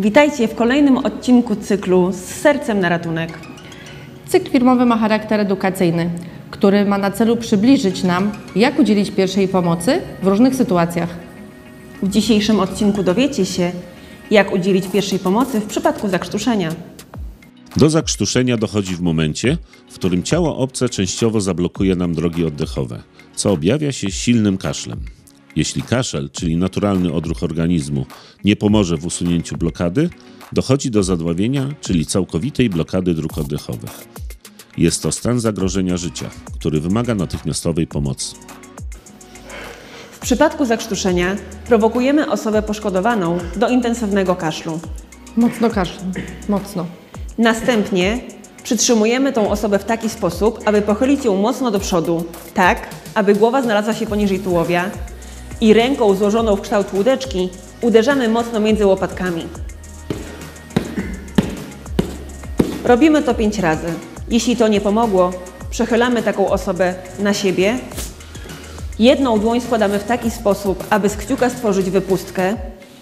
Witajcie w kolejnym odcinku cyklu z sercem na ratunek. Cykl firmowy ma charakter edukacyjny, który ma na celu przybliżyć nam, jak udzielić pierwszej pomocy w różnych sytuacjach. W dzisiejszym odcinku dowiecie się, jak udzielić pierwszej pomocy w przypadku zakrztuszenia. Do zakrztuszenia dochodzi w momencie, w którym ciało obce częściowo zablokuje nam drogi oddechowe, co objawia się silnym kaszlem. Jeśli kaszel, czyli naturalny odruch organizmu, nie pomoże w usunięciu blokady, dochodzi do zadławienia, czyli całkowitej blokady dróg oddechowych. Jest to stan zagrożenia życia, który wymaga natychmiastowej pomocy. W przypadku zakrztuszenia prowokujemy osobę poszkodowaną do intensywnego kaszlu. Mocno kaszle, mocno. Następnie przytrzymujemy tą osobę w taki sposób, aby pochylić ją mocno do przodu, tak aby głowa znalazła się poniżej tułowia i ręką złożoną w kształt łódeczki uderzamy mocno między łopatkami. Robimy to pięć razy. Jeśli to nie pomogło, przechylamy taką osobę na siebie. Jedną dłoń składamy w taki sposób, aby z kciuka stworzyć wypustkę.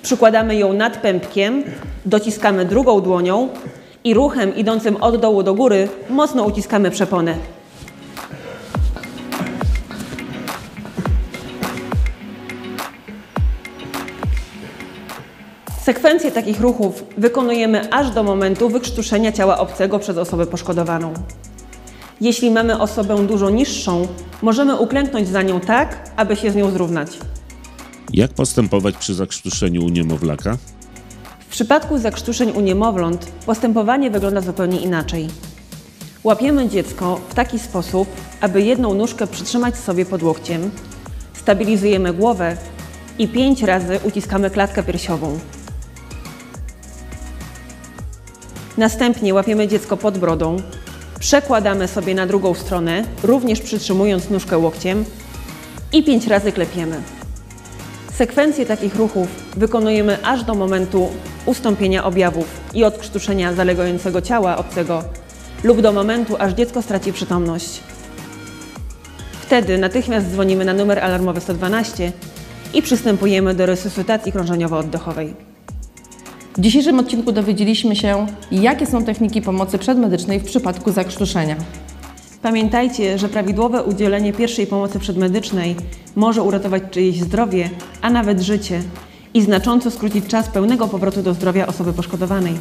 Przykładamy ją nad pępkiem, dociskamy drugą dłonią i ruchem idącym od dołu do góry mocno uciskamy przeponę. Sekwencję takich ruchów wykonujemy aż do momentu wykrztuszenia ciała obcego przez osobę poszkodowaną. Jeśli mamy osobę dużo niższą, możemy uklęknąć za nią tak, aby się z nią zrównać. Jak postępować przy zakrztuszeniu u niemowlaka? W przypadku zakrztuszeń u niemowląt postępowanie wygląda zupełnie inaczej. Łapiemy dziecko w taki sposób, aby jedną nóżkę przytrzymać sobie pod łokciem, stabilizujemy głowę i pięć razy uciskamy klatkę piersiową. Następnie łapiemy dziecko pod brodą, przekładamy sobie na drugą stronę, również przytrzymując nóżkę łokciem i pięć razy klepiemy. Sekwencję takich ruchów wykonujemy aż do momentu ustąpienia objawów i odkrztuszenia zalegającego ciała obcego lub do momentu, aż dziecko straci przytomność. Wtedy natychmiast dzwonimy na numer alarmowy 112 i przystępujemy do resuscytacji krążeniowo-oddechowej. W dzisiejszym odcinku dowiedzieliśmy się, jakie są techniki pomocy przedmedycznej w przypadku zakrztuszenia. Pamiętajcie, że prawidłowe udzielenie pierwszej pomocy przedmedycznej może uratować czyjeś zdrowie, a nawet życie i znacząco skrócić czas pełnego powrotu do zdrowia osoby poszkodowanej.